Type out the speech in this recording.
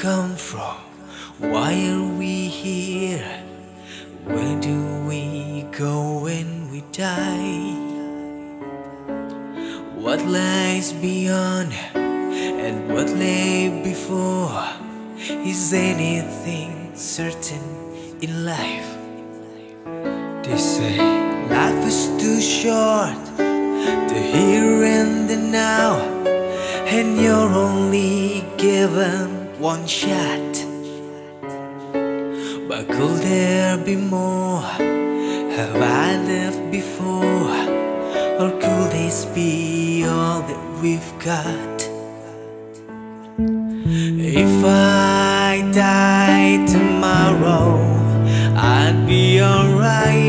come from? Why are we here? Where do we go when we die? What lies beyond and what lay before? Is anything certain in life? They say life is too short, the here and the now, and you're only given one shot. But could there be more? Have I lived before? Or could this be all that we've got? If I die tomorrow, I'd be alright